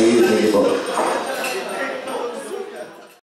Amen.